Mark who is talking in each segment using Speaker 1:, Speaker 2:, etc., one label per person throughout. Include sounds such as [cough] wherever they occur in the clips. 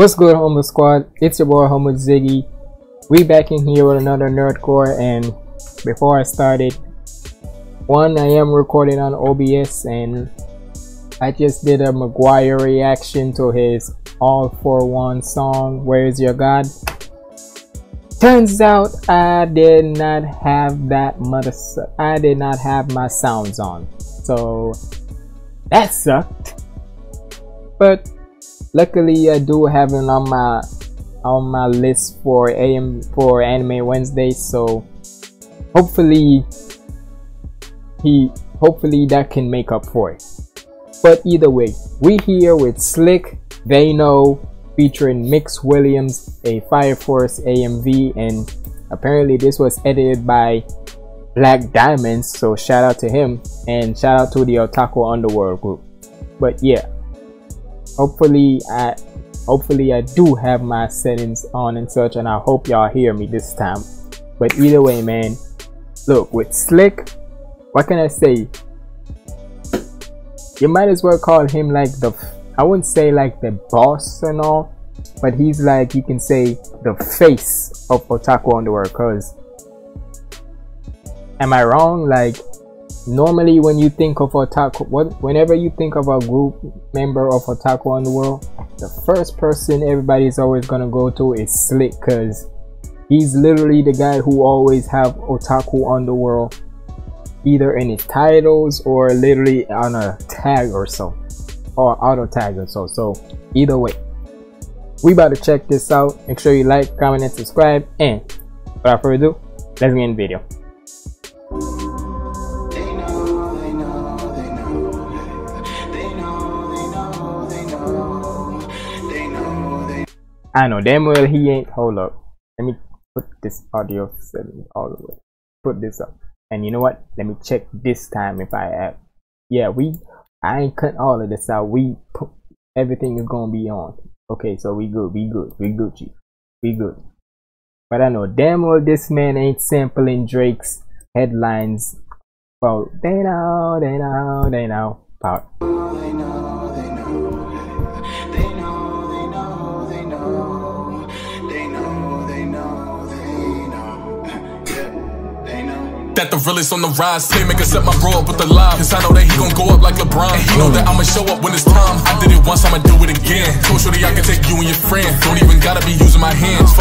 Speaker 1: What's good, Humble Squad? It's your boy, Humble Ziggy. We back in here with another Nerdcore, and before I started, one, I am recording on OBS, and I just did a Maguire reaction to his All For One song, Where's Your God? Turns out I did not have that mother, I did not have my sounds on, so that sucked. But luckily I do have it on my on my list for AM for Anime Wednesday so hopefully he hopefully that can make up for it. But either way we here with Slick know featuring Mix Williams a Fire Force AMV and apparently this was edited by Black Diamonds so shout out to him and shout out to the Otaku Underworld group. But yeah hopefully I hopefully I do have my settings on and such and I hope y'all hear me this time. But either way man look with slick what can I say? You might as well call him like the I wouldn't say like the boss and all but he's like you can say the face of otaku underworld because am I wrong? Like normally when you think of otaku what whenever you think of a group member of otaku underworld the world the first person everybody's always gonna go to is slick because he's literally the guy who always have Otaku Underworld either in his titles or literally on a tag or so or auto tag or so. So either way we about to check this out. Make sure you like comment and subscribe. And without further ado let's get in the video I know damn well he ain't. Hold up. Let me put this audio all the way. Put this up. And you know what? Let me check this time if I have. Yeah, we. I ain't cut all of this out. We put everything is gonna be on. Okay, so we good. We good. We Gucci. We good. But I know damn well this man ain't sampling Drake's headlines. Well, they know, they know, they know. Power.
Speaker 2: That the realest on the rise. They make set my bro up with the live. Cause I know that he gon' go up like LeBron. And he know that I'ma show up when it's time. I did it once, I'ma do it again. Told Shorty I can take you and your friend. Don't even gotta be using my hands.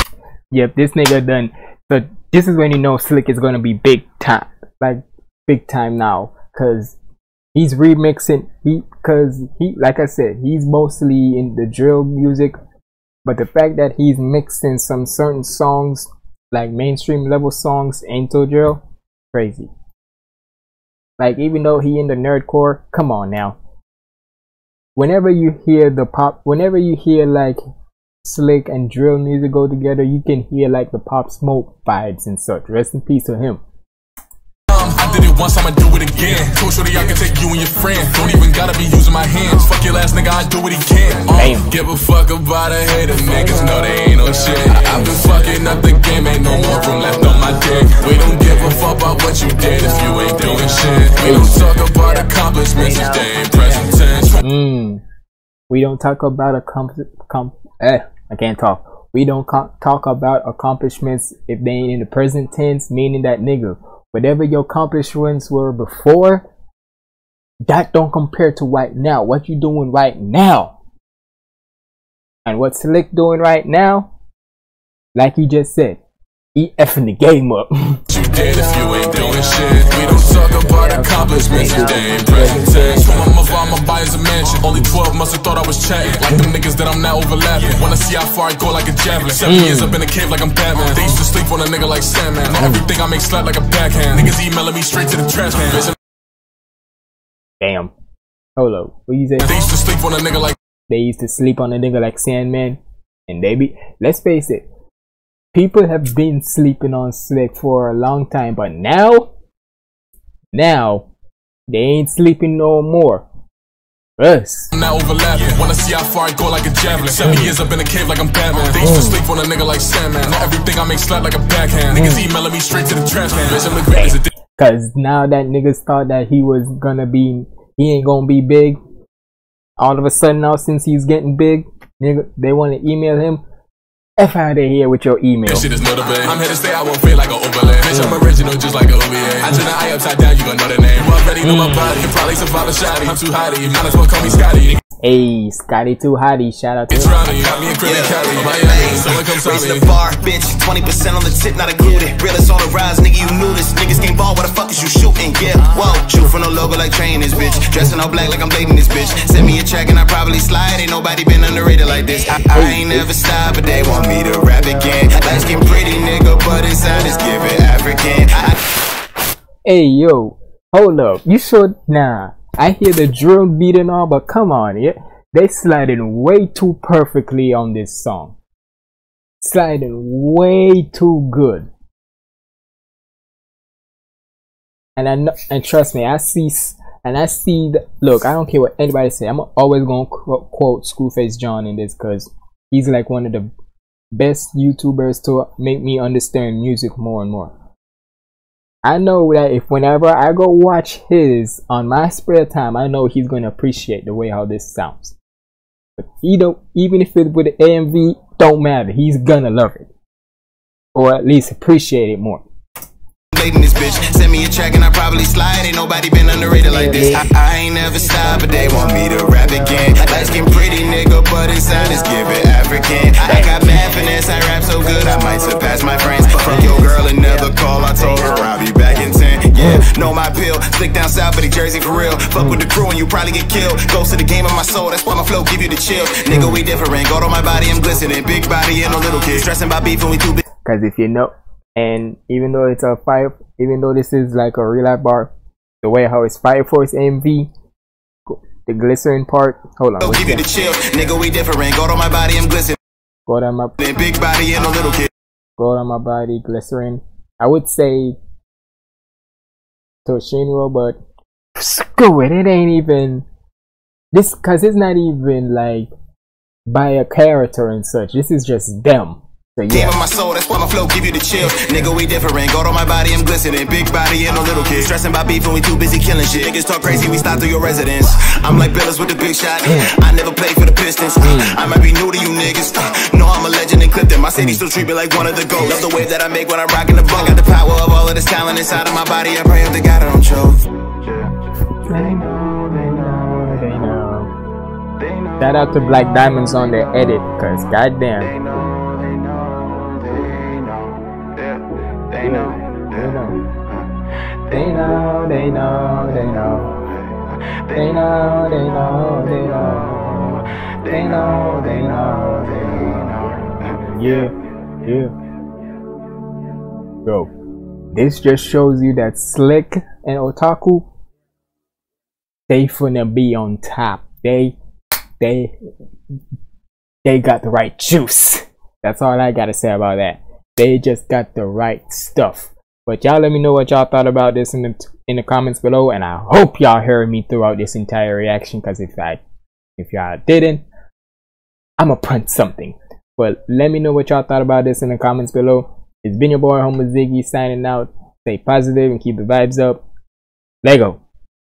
Speaker 1: Yep, this nigga done. So this is when you know Slick is gonna be big time. Like, big time now. Cause he's remixing. He, cause he, like I said, he's mostly in the drill music. But the fact that he's mixing some certain songs, like mainstream level songs into drill, crazy. Like even though he in the nerdcore, come on now. Whenever you hear the pop, whenever you hear like slick and drill music go together, you can hear like the pop smoke vibes and such. Rest in peace to him.
Speaker 2: I did it once, I'ma do it again. Told Shorty I can take you and your friend. Don't even gotta be using my hands. Fuck your last nigga, I do what he can. Uh, give a fuck about a hater. Niggas know they ain't no shit. I, have been fucking up the game, ain't no more room left on my dick. We don't give a fuck about what you did if you ain't doing shit. We don't talk about accomplishments if they ain't present tense.
Speaker 1: Mm. We don't talk about accomplishments. Com eh, I can't talk. We don't talk about accomplishments if they ain't in the present tense, meaning that nigga whatever your accomplishments were before, that don't compare to right now. What you doing right now. And what Slick doing right now, like you just said, he effing the game up. [laughs]
Speaker 2: you did if you ain't doing shit. We don't talk about accomplishments if they ain't present tense. From my mother, I'ma buy as a mansion. Only 12 months I thought I was chatting. Like them niggas that I'm now overlapping. Wanna see how far I go like a javelin. Seven mm. years up in a cave like I'm Batman. They used to sleep on a nigga like Sandman. Now everything I make slap like a backhand. Niggas emailing me straight to the trash can.
Speaker 1: Damn. Hold up. What you say?
Speaker 2: They used to sleep on a nigga like.
Speaker 1: They used to sleep on a nigga like Sandman. And they be. Let's face it people have been sleeping on Slick for a long time, but now, now, they ain't sleeping no more. Us.
Speaker 2: Now overlapping. Wanna see how far I go like a javelin. Seven mm. years up in a cave like I'm Batman. Mm. They used to sleep on a nigga like Sandman. Now everything I make slap like a backhand. Niggas mm. emailing me straight to the trash can.
Speaker 1: Cause now that niggas thought that he was gonna be, he ain't gonna be big. All of a sudden now, since he's getting big, nigga, they want to email him. F out of here with your email.
Speaker 2: This shit is notable. I'm here to stay, I won't feel like an overlay. Bitch, I'm original, just like an OVA. I turn the eye upside down, you gon' know the name. You already know my body, can probably survive a shotty. I'm too hotty, might as well call me Scotty.
Speaker 1: Hey, Scotty too hotty. Shout out to
Speaker 2: It's Ronnie, got me in Crib yeah. Cali, Miami. Someone come saw
Speaker 3: the bar, bitch. 20% on the tip, not included. Realest on the rise, nigga, you knew this. Niggas can't ball, what the fuck is you shooting? Yeah, whoa. Shoot from no logo like trainers, bitch. Dressing all black like I'm dating this bitch. Send me a check and I probably slide. Ain't nobody been underrated like this. I, I ain't never stopped, but they want me to rap again. Light skin pretty nigga, but inside is giving African. I
Speaker 1: hey, yo. Hold up. You should, nah. I hear the drum beat and all, but come on, yeah they sliding way too perfectly on this song. Sliding way too good. And I know, and trust me, I see, and I see the, look, I don't care what anybody say. I'm always to quote, quote ScruFace Jean in this because he's like one of the best YouTubers to make me understand music more and more. I know that if whenever I go watch his on my spare time, I know he's going to appreciate the way how this sounds. But he don't, even if it's with the AMV, don't matter. He's gonna love it. Or at least appreciate it more.
Speaker 3: This bitch. Send me a check and I probably slide. Ain't nobody been underrated like this. I, I ain't never stopped, but they want me to rap again. Light skin pretty nigga, but inside is giving African. I got mad finesse, I rap so good, I might surpass my friends. Fuck your girl and never call. I told her I'll be back in 10. Yeah, know my pill. Slick down south, but he Jersey for real. Fuck with the crew and you probably get killed. Ghost to the game of my soul, that's why my flow give you the chill. Nigga, we different. Gold on my body, I'm glistening. Big body and a little kid. Stressing by beef and we too big.
Speaker 1: Cause if you know, and even though it's a five, even though this is like a real life bar, the way how it's Fire Force MV, the glycerin part. Hold on.
Speaker 3: Give you the chill, nigga. We different. Gold on my body, I'm glistening.
Speaker 1: Gold on my
Speaker 3: big body and a little kid.
Speaker 1: Gold on my body, glycerin. I would say Toshinro, but screw it, it ain't even this because it's not even like by a character and such. This is just them.
Speaker 3: So yeah. my soul, that's why my flow give you the chill. Nigga, we different. Gold on my body, I'm glistening. Big body and a little kid. Stressing by beef and we too busy killing shit. Niggas talk crazy, we stop through your residence. I'm like Billups with the big shot. I never played for the Pistons. Mm. I might be new to you niggas. [laughs] Know I'm a legend in Clifton. My city still treat me like one of the goats. Love the wave that I make when I'm rocking the boat. Got the power of all of this talent inside of my body. I pray up to God I don't choke.
Speaker 1: They know, they know, they know. Shout out to Black Diamonds on their edit, cause goddamn. They know, they know. They know, they know, they know. They know, they know, they know. They know, they know, they know. Yeah, yeah. Bro, this just shows you that Slick and Otaku, they finna be on top. They, they, they got the right juice. That's all I gotta say about that they just got the right stuff. But y'all let me know what y'all thought about this in the in the comments below and i hope y'all heard me throughout this entire reaction because if i if y'all didn't i'm gonna print something. But let me know what y'all thought about this in the comments below. It's been your boy Humble Ziggy signing out. Stay positive and keep the vibes up. Lego